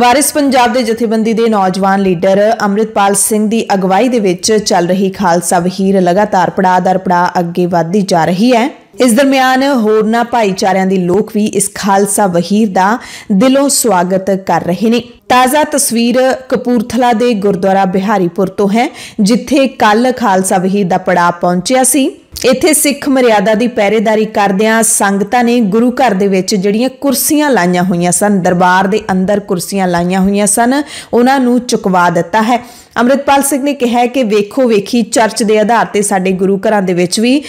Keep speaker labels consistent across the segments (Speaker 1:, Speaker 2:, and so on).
Speaker 1: ਵਾਰਿਸ ਪੰਜਾਬ ਦੇ ਜਥੇਬੰਦੀ ਦੇ ਨੌਜਵਾਨ ਲੀਡਰ ਅੰਮ੍ਰਿਤਪਾਲ ਸਿੰਘ ਦੀ ਅਗਵਾਈ ਦੇ ਵਿੱਚ ਚੱਲ ਰਹੀ ਖਾਲਸਾ ਵਹੀਰ ਲਗਾਤਾਰ ਪੜਾਅ ਦਰ ਪੜਾਅ ਅੱਗੇ ਵਧਦੀ ਜਾ ਰਹੀ ਹੈ। ਇਸ ਦਰਮਿਆਨ ਹੋਰਨਾਂ ਭਾਈਚਾਰਿਆਂ ਦੇ ਲੋਕ ਵੀ ਇਸ ਖਾਲਸਾ ਵਹੀਰ ਦਾ ਦਿਲੋਂ ਸਵਾਗਤ ਕਰ ਰਹੇ ਨੇ। ਤਾਜ਼ਾ ਤਸਵੀਰ ਕਪੂਰਥਲਾ ਦੇ ਗੁਰਦੁਆਰਾ ਬਿਹਾਰੀਪੁਰ ਤੋਂ ਹੈ, ਜਿੱਥੇ ਕੱਲ ਖਾਲਸਾ ਵਹੀਦ ਦਾ ਪੜਾਅ ਪਹੁੰਚਿਆ ਸੀ। ਇੱਥੇ ਸਿੱਖ ਮਰਿਆਦਾ ਦੀ ਪਹਿਰੇਦਾਰੀ ਕਰਦਿਆਂ ਸੰਗਤਾਂ ਨੇ ਗੁਰੂ ਘਰ ਦੇ ਵਿੱਚ ਜਿਹੜੀਆਂ ਕੁਰਸੀਆਂ ਲਾਈਆਂ ਹੋਈਆਂ ਸਨ, ਦਰਬਾਰ ਦੇ ਅੰਦਰ ਕੁਰਸੀਆਂ ਲਾਈਆਂ ਹੋਈਆਂ ਸਨ, ਉਹਨਾਂ ਨੂੰ ਚੁਕਵਾ ਦਿੱਤਾ ਹੈ। ਅੰਮ੍ਰਿਤਪਾਲ ਸਿੰਘ ਨੇ ਕਿਹਾ ਕਿ ਵੇਖੋ ਵੇਖੀ ਚਰਚ ਦੇ ਆਧਾਰ ਤੇ ਸਾਡੇ ਗੁਰੂ ਘਰਾਂ ਦੇ ਵਿੱਚ ਵੀ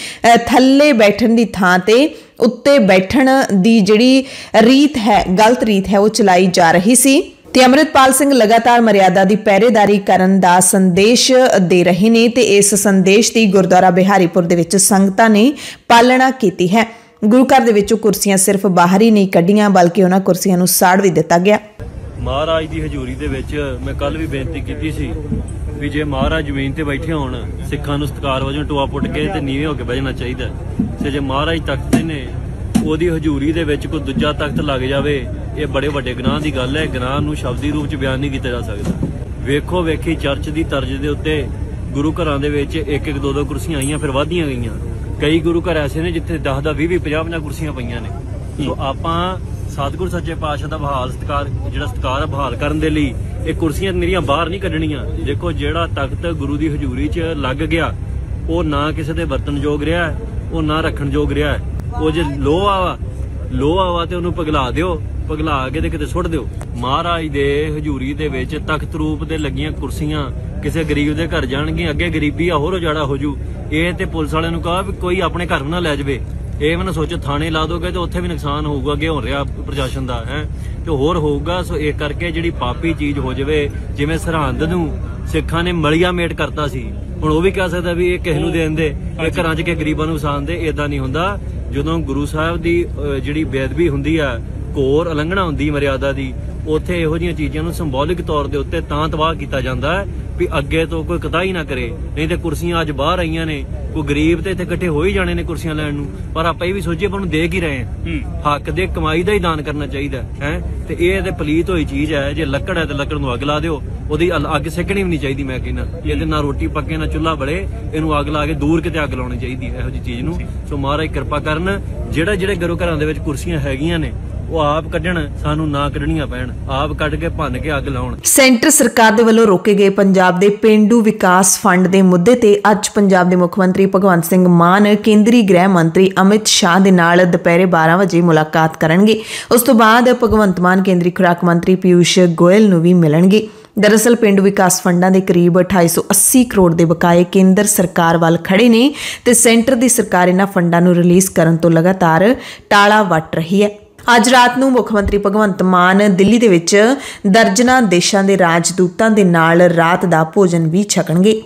Speaker 1: ਥੱਲੇ ਬੈਠਣ ਦੀ ਥਾਂ ਤੇ ਉੱਤੇ ਬੈਠਣ ਦੀ ਜਿਹੜੀ ਰੀਤ ਹੈ, ਗਲਤ ਰੀਤ ਹੈ, ਉਹ ਚਲਾਈ ਜਾ ਰਹੀ ਸੀ। ਤੇ ਅਮਰਿਤਪਾਲ ਸਿੰਘ ਲਗਾਤਾਰ ਮਰਿਆਦਾ ਦੀ ਪਹਿਰੇਦਾਰੀ ਕਰਨ ਦਾ ਸੰਦੇਸ਼ ਦੇ ਰਹੇ ਨੇ ਤੇ ਇਸ ਸੰਦੇਸ਼ ਦੀ ਗੁਰਦੁਆਰਾ ਬਿਹਾਰੀਪੁਰ ਦੇ ਵਿੱਚ ਸੰਗਤਾਂ ਨੇ ਪਾਲਣਾ ਕੀਤੀ ਹੈ। ਗੁਰੂ ਘਰ ਦੇ ਵਿੱਚੋਂ ਕੁਰਸੀਆਂ ਸਿਰਫ ਬਾਹਰ ਹੀ ਨਹੀਂ ਕੱਢੀਆਂ, ਬਲਕਿ ਉਹਨਾਂ ਕੁਰਸੀਆਂ ਨੂੰ ਸਾੜ ਵੀ ਦਿੱਤਾ ਗਿਆ।
Speaker 2: ਮਹਾਰਾਜ ਦੀ ਹਜ਼ੂਰੀ ਦੇ ਵਿੱਚ ਮੈਂ ਕੱਲ ਵੀ ਬੇਨਤੀ ਕੀਤੀ ਸੀ ਵੀ ਜੇ ਮਹਾਰਾਜ ਜ਼ਮੀਨ ਤੇ ਬੈਠੇ ਹੋਣ, ਸਿੱਖਾਂ ਨੂੰ ਸਤਿਕਾਰ ਵਜੋਂ ਟੋਆ ਪੁੱਟ ਕੇ ਤੇ ਨੀਵੇਂ ਹੋ ਕੇ ਬਹਿਣਾ ਚਾਹੀਦਾ ਤੇ ਜੇ ਮਹਾਰਾਜ ਤਖਤ ਤੇ ਨੇ ਉਹਦੀ ਹਜ਼ੂਰੀ ਦੇ ਵਿੱਚ ਕੋਈ ਦੂਜਾ ਤਖਤ ਲੱਗ ਜਾਵੇ, ਇਹ ਬੜੇ ਵੱਡੇ ਗੁਨਾਹ ਦੀ ਗੱਲ ਹੈ। ਗੁਨਾਹ ਨੂੰ ਸ਼ਬਦੀ ਰੂਪ ਚ ਬਿਆਨ ਨਹੀਂ ਕੀਤਾ ਜਾ ਸਕਦਾ। ਵੇਖੋ, ਵੇਖੀ ਚਰਚ ਦੀ ਤਰਜ਼ ਦੇ ਉੱਤੇ ਗੁਰੂ ਘਰਾਂ ਦੇ ਵਿੱਚ ਇੱਕ ਇੱਕ ਦੋ ਦੋ ਕੁਰਸੀਆਂ ਆਈਆਂ, ਫਿਰ ਵਾਧੀਆਂ ਗਈਆਂ। ਕਈ ਗੁਰੂ ਘਰ ਐਸੇ ਨੇ ਜਿੱਥੇ 10 ਦਾ 20 20 50 50 ਕੁਰਸੀਆਂ ਪਈਆਂ ਨੇ। ਸੋ ਆਪਾਂ ਸਤਿਗੁਰ ਸੱਚੇ ਪਾਤਸ਼ਾਹ ਦਾ ਬਹਾਲ ਸਤਕਾਰ, ਜਿਹੜਾ ਸਤਕਾਰ ਬਹਾਲ ਕਰਨ ਦੇ ਲਈ, ਇਹ ਕੁਰਸੀਆਂ ਮੇਰੀਆਂ ਬਾਹਰ ਨਹੀਂ ਕੱਢਣੀਆਂ। ਦੇਖੋ, ਜਿਹੜਾ ਤਖਤ ਗੁਰੂ ਦੀ ਹਜ਼ੂਰੀ 'ਚ ਲੱਗ ਗਿਆ, ਉਹ ਨਾ ਕਿਸੇ ਦੇ ਵਰਤਨ ਯੋਗ ਰਿਹਾ, ਉਹ ਨਾ ਰੱਖਣ ਯੋਗ ਰਿਹਾ। ਹੈ। ਉਹ ਜੇ ਲੋਹਾ ਵਾ ਲੋਹਾ ਵਾ ਤੇ ਉਹਨੂੰ ਪਗਲਾ ਦਿਓ ਪਗਲਾ ਕੇ ਤੇ ਕਿਤੇ ਸੁੱਟ ਦਿਓ। ਮਹਾਰਾਜ ਦੇ ਹਜ਼ੂਰੀ ਦੇ ਵਿੱਚ ਤਖਤ ਰੂਪ ਦੇ ਲੱਗੀਆਂ ਕੁਰਸੀਆਂ ਕਿਸੇ ਗਰੀਬ ਦੇ ਘਰ ਜਾਣਗੀਆਂ ਅੱਗੇ ਗਰੀਬੀ ਆ ਹੋਰ ਉਜਾੜਾ ਹੋ ਜੂ। ਇਹ ਤੇ ਪੁਲਿਸ ਵਾਲਿਆਂ ਨੂੰ ਕਹਾ ਵੀ ਕੋਈ ਆਪਣੇ ਘਰ ਨਾ ਲੈ ਜਾਵੇ। ਇਹ ਵੀ ਨਾ ਸੋਚੋ ਥਾਣੇ ਲਾ ਦੋਗੇ ਤੇ ਉੱਥੇ ਵੀ ਨੁਕਸਾਨ ਹੋਊਗਾ ਅੱਗੇ ਹੋ ਰਿਹਾ ਪ੍ਰਸ਼ਾਸਨ ਦਾ ਹੈ। ਤੇ ਹੋਰ ਹੋਊਗਾ ਸੋ ਇਹ ਕਰਕੇ ਜਿਹੜੀ ਪਾਪੀ ਚੀਜ਼ ਹੋ ਜਾਵੇ ਜਿਵੇਂ ਸਰਹੰਦ ਨੂੰ ਸਿੱਖਾਂ ਨੇ ਮਲੀਆ ਮੇਟ ਕਰਤਾ ਸੀ। ਹੁਣ ਉਹ ਵੀ ਕਹਿ ਸਕਦਾ ਵੀ ਇਹ ਕਿਸ ਨੂੰ ਦੇ ਦਿੰਦੇ ਇਹ ਘਰਾਂ 'ਚ ਕਿ ਗਰੀਬਾਂ ਨੂੰ ਵਸਾਉਣ ਦੇ ਇਦਾਂ ਨਹੀਂ ਹੁੰਦਾ। ਜਦੋਂ ਗੁਰੂ ਸਾਹਿਬ ਦੀ ਜਿਹੜੀ ਬੇਅਦਬੀ ਹੁੰਦੀ ਆ, ਘੋਰ ਉਲੰਘਣਾ ਹੁੰਦੀ ਮਰਿਆਦਾ ਦੀ, ਉੱਥੇ ਇਹੋ ਜਿਹੀਆਂ ਚੀਜ਼ਾਂ ਨੂੰ ਸਿੰਬੋਲਿਕ ਤੌਰ ਦੇ ਉੱਤੇ ਤਾਂ ਤਬਾਹ ਕੀਤਾ ਜਾਂਦਾ ਹੈ ਵੀ ਅੱਗੇ ਤੋਂ ਕੋਈ ਕਤਾਈ ਨਾ ਕਰੇ। ਨਹੀਂ ਤੇ ਕੁਰਸੀਆਂ ਅੱਜ ਬਾਹਰ ਆਈਆਂ ਨੇ। ਕੋਈ ਗਰੀਬ ਤੇ ਇੱਥੇ ਇਕੱਠੇ ਹੋ ਹੀ ਜਾਣੇ ਨੇ ਕੁਰਸੀਆਂ ਲੈਣ ਨੂੰ। ਪਰ ਆਪਾਂ ਇਹ ਵੀ ਸੋਚੀਏ ਆਪਾਂ ਨੂੰ ਦੇ ਕੀ ਰਹੇ ਹਾਂ। ਹੱਕ ਦੇ ਕਮਾਈ ਦਾ ਹੀ ਦਾਨ ਕਰਨਾ ਚਾਹੀਦਾ ਹੈ ਤੇ ਇਹ ਤੇ ਪਲੀਤ ਹੋਈ ਚੀਜ਼ ਹੈ ਜੇ ਲੱਕੜ ਹੈ ਤੇ ਲੱਕੜ ਨੂੰ ਅੱਗ ਲਾ ਦਿਓ। ਉਹਦੀ ਅੱਗ ਸੇਕਣੀ ਵੀ ਨਹੀਂ ਚਾਹੀਦੀ ਮੈਂ ਕਹਿੰਦਾ। ਇਹਦੇ ਨਾਲ ਰੋਟੀ ਪੱਕੇ ਨਾ ਚੁੱਲ੍ਹਾ ਬਲੇ ਇਹਨੂੰ ਅੱਗ ਲਾ ਕੇ ਦੂਰ ਕਿਤੇ ਅੱਗ ਲਾਉਣੀ ਚਾਹੀਦੀ ਹੈ ਇਹੋ ਜਿਹੀ ਚੀਜ਼ ਨੂੰ। ਸੋ ਮਹਾਰਾਜ ਕਿਰਪਾ ਕਰਨ ਜਿਹੜਾ ਜਿਹੜੇ ਗੁਰੂ ਘਰਾਂ ਦੇ ਵਿੱਚ ਕੁਰਸੀਆਂ ਹੈਗੀਆਂ ਨੇ ਉਹ ਆਪ ਕੱਢਣ, ਸਾਨੂੰ ਨਾ ਕੱਢਣੀਆਂ ਪੈਣ। ਆਪ ਕੱਢ ਕੇ ਭੰਨ ਕੇ ਅੱਗ ਲਾਉਣ।
Speaker 1: ਸੈਂਟਰ ਸਰਕਾਰ ਦੇ ਵੱਲੋਂ ਰੋਕੇ ਗਏ ਪੰਜਾਬ ਦੇ ਪਿੰਡੂ ਵਿਕਾਸ ਫੰਡ ਦੇ ਮੁੱਦੇ ਤੇ ਅੱਜ ਪੰਜਾਬ ਦੇ ਮੁੱਖ ਮੰਤਰੀ ਭਗਵੰਤ ਸਿੰਘ ਮਾਨ, ਕੇਂਦਰੀ ਗ੍ਰਹਿ ਮੰਤਰੀ ਅਮਿਤ ਸ਼ਾਹ ਦੇ ਨਾਲ ਦੁਪਹਿਰੇ 12 ਵਜੇ ਮੁਲਾਕਾਤ ਕਰਨਗੇ। ਉਸ ਤੋਂ ਬਾਅਦ ਭਗਵੰਤ ਮਾਨ, ਕੇਂਦਰੀ ਖੁਰਾਕ ਮੰਤਰੀ ਪਿਊਸ਼ ਗੋਇਲ ਨੂੰ ਵੀ ਮਿਲਣਗੇ। ਦਰਅਸਲ, ਪਿੰਡੂ ਵਿਕਾਸ ਫੰਡਾਂ ਦੇ ਕਰੀਬ 2880 ਕਰੋੜ ਦੇ ਬਕਾਏ ਕੇਂਦਰ ਸਰਕਾਰ ਵੱਲ ਖੜੇ ਨੇ ਤੇ ਸੈਂਟਰ ਦੀ ਸਰਕਾਰ ਇਹਨਾਂ ਫੰਡਾਂ ਨੂੰ ਰਿਲੀਜ਼ ਕਰਨ ਤੋਂ ਲਗਾਤਾਰ ਟਾਲਾ ਵੱਟ ਰਹੀ ਹੈ। ਅੱਜ ਰਾਤ ਨੂੰ ਮੁੱਖ ਮੰਤਰੀ ਭਗਵੰਤ ਮਾਨ ਦਿੱਲੀ ਦੇ ਵਿੱਚ ਦਰਜਨਾਂ ਦੇਸ਼ਾਂ ਦੇ ਰਾਜਦੂਤਾਂ ਦੇ ਨਾਲ ਰਾਤ ਦਾ ਭੋਜਨ ਵੀ ਛਕਣਗੇ।